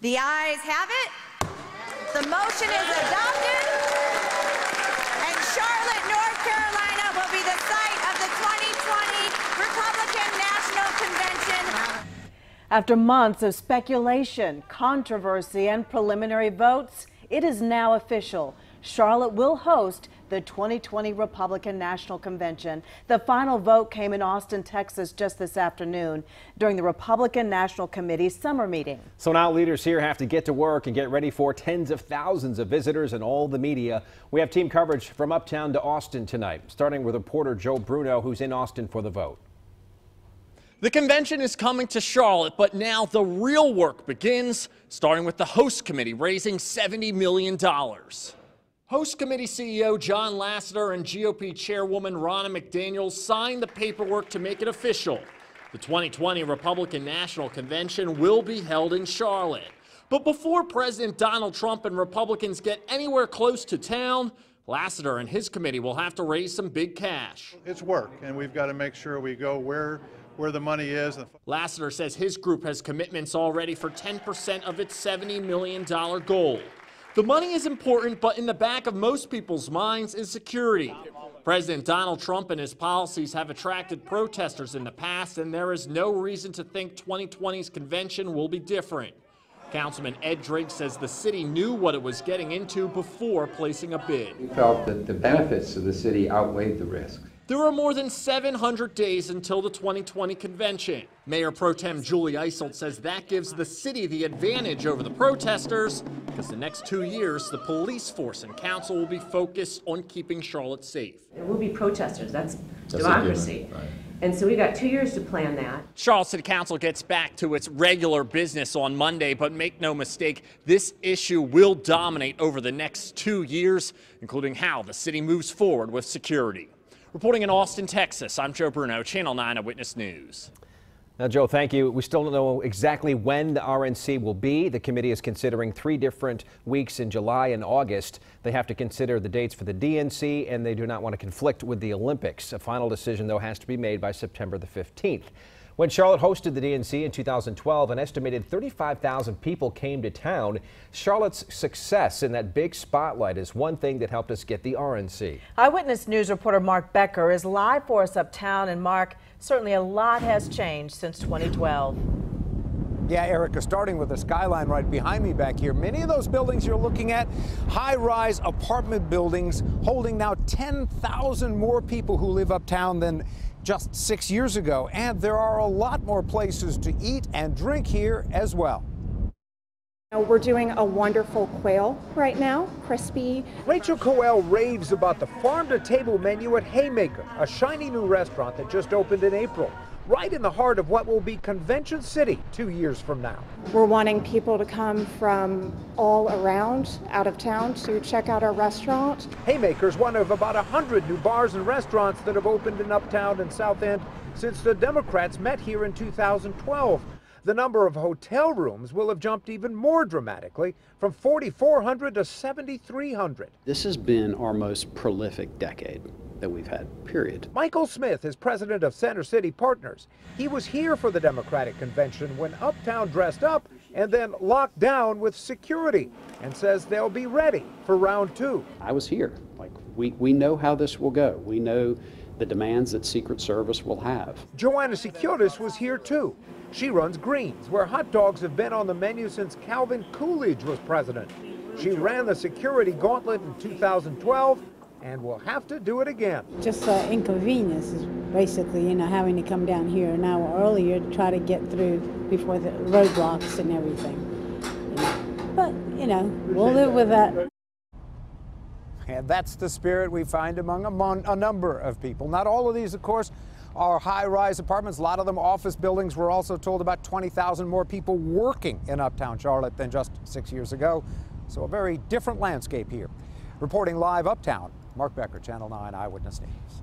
The ayes have it. The motion is adopted. And Charlotte, North Carolina will be the site of the 2020 Republican National Convention. After months of speculation, controversy, and preliminary votes, it is now official. Charlotte will host the 2020 Republican National Convention. The final vote came in Austin, Texas just this afternoon during the Republican National Committee's summer meeting. So now leaders here have to get to work and get ready for tens of thousands of visitors and all the media. We have team coverage from uptown to Austin tonight, starting with reporter Joe Bruno, who's in Austin for the vote. The convention is coming to Charlotte, but now the real work begins, starting with the host committee raising $70 million. Host Committee CEO John Lassiter and GOP Chairwoman Ronna McDaniel signed the paperwork to make it official. The 2020 Republican National Convention will be held in Charlotte. But before President Donald Trump and Republicans get anywhere close to town, Lassiter and his committee will have to raise some big cash. It's work, and we've got to make sure we go where where the money is. Lassiter says his group has commitments already for 10% of its $70 million goal. The money is important, but in the back of most people's minds is security. President Donald Trump and his policies have attracted protesters in the past, and there is no reason to think 2020's convention will be different. Councilman Ed Driggs says the city knew what it was getting into before placing a bid. We felt that the benefits of the city outweighed the risks. There are more than 700 days until the 2020 convention. Mayor Pro Tem Julie Eiselt says that gives the city the advantage over the protesters because the next two years, the police force and council will be focused on keeping Charlotte safe. There will be protesters. That's, That's democracy. Right. And so we've got two years to plan that. Charlotte City Council gets back to its regular business on Monday, but make no mistake, this issue will dominate over the next two years, including how the city moves forward with security. Reporting in Austin, Texas, I'm Joe Bruno, Channel 9 Eyewitness News. Now, Joe, thank you. We still don't know exactly when the RNC will be. The committee is considering three different weeks in July and August. They have to consider the dates for the DNC, and they do not want to conflict with the Olympics. A final decision, though, has to be made by September the 15th. When Charlotte hosted the DNC in 2012, an estimated 35,000 people came to town. Charlotte's success in that big spotlight is one thing that helped us get the RNC. Eyewitness News reporter Mark Becker is live for us uptown. And Mark, certainly a lot has changed since 2012. Yeah, Erica, starting with the skyline right behind me back here, many of those buildings you're looking at, high-rise apartment buildings holding now 10,000 more people who live uptown than just six years ago. And there are a lot more places to eat and drink here as well. We're doing a wonderful quail right now, crispy. Rachel Coel raves about the farm to table menu at Haymaker, a shiny new restaurant that just opened in April right in the heart of what will be Convention City two years from now. We're wanting people to come from all around out of town to check out our restaurant. Haymaker's one of about 100 new bars and restaurants that have opened in Uptown and South End since the Democrats met here in 2012. The number of hotel rooms will have jumped even more dramatically from 4,400 to 7,300. This has been our most prolific decade that we've had, period. Michael Smith is president of Center City Partners. He was here for the Democratic convention when Uptown dressed up and then locked down with security and says they'll be ready for round two. I was here. Like, we, we know how this will go. We know the demands that Secret Service will have. Joanna Skourtes was here too. She runs Greens, where hot dogs have been on the menu since Calvin Coolidge was president. She ran the security gauntlet in 2012 and will have to do it again. Just uh, inconvenience is basically, you know, having to come down here an hour earlier to try to get through before the roadblocks and everything. But, you know, we'll live with that. And that's the spirit we find among a, a number of people. Not all of these, of course, are high-rise apartments. A lot of them office buildings. We're also told about 20,000 more people working in uptown Charlotte than just six years ago. So a very different landscape here. Reporting live uptown, Mark Becker, Channel 9 Eyewitness News.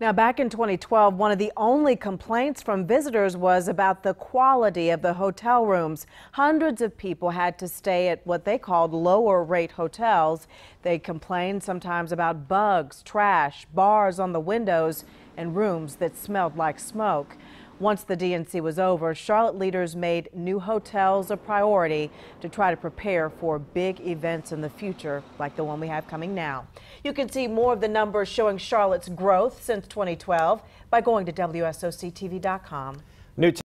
Now, back in 2012, one of the only complaints from visitors was about the quality of the hotel rooms. Hundreds of people had to stay at what they called lower rate hotels. They complained sometimes about bugs, trash, bars on the windows, and rooms that smelled like smoke. Once the DNC was over, Charlotte leaders made new hotels a priority to try to prepare for big events in the future, like the one we have coming now. You can see more of the numbers showing Charlotte's growth since 2012 by going to WSOCTV.com. New